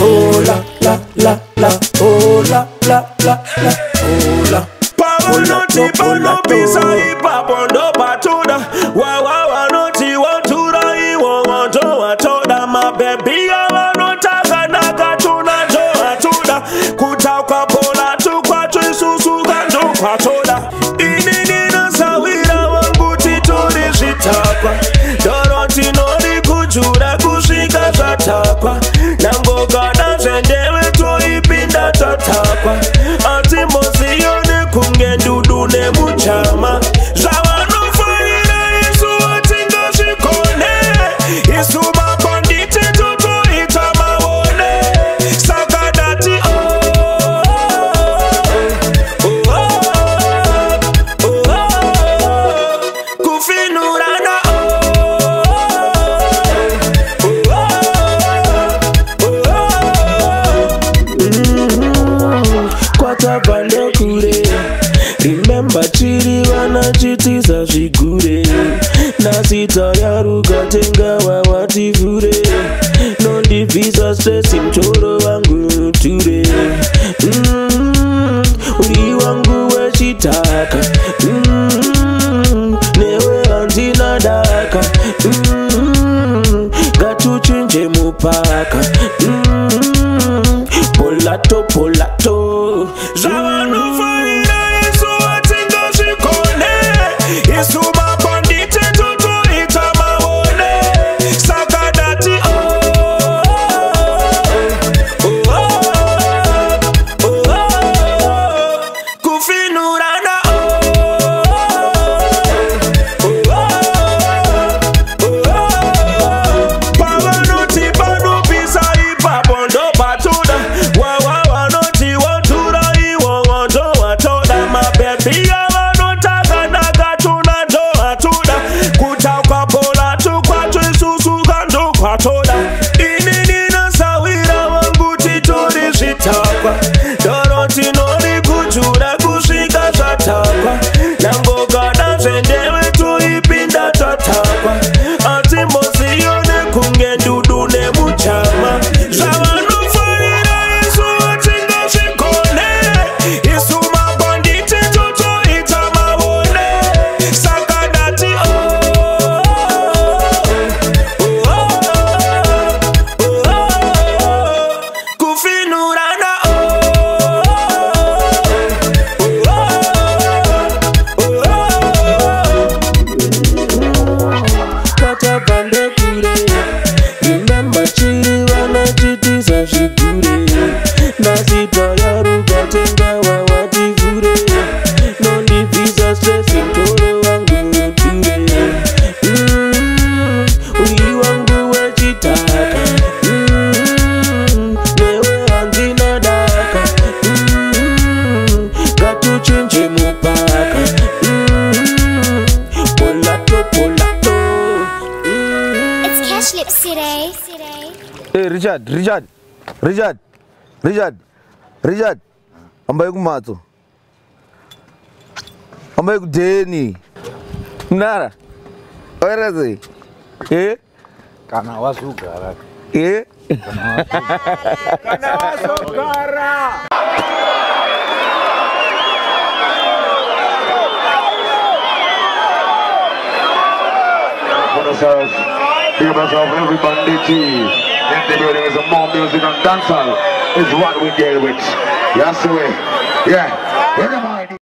Oh la la la la, la la la la, oh la. Pavanoti panopisa ipapondo patuda wawa vanoti watura iwo wanto watoda mabebi avanotaka nakatuna to watuda kutakwa pola tukwatu isusu kantu kwatoda ini kusvika rimemba chiri vana chitiza zvigure. Nhasi tayaruka tenga wawativhure nondibvisa stresi mtoro wangu ture Mm, uri wangu wechitaka. Mm, newe handina daka. Mm, ngatuchinje mupaka. Mm, polato polato kandokwatoda ini Ray, si Ray. hey, Richard, Richard. Richard. Richard. Richard. Ambaye ku Ambaye Nara. Mnara. Oerazi. Eh? Kana wasugara. Eh? Kana wasugara. Buenos Aires. Big up yourself, everybody. In the building is more music and dancehall is what we deal with. Yes, we. Yeah. Where am I?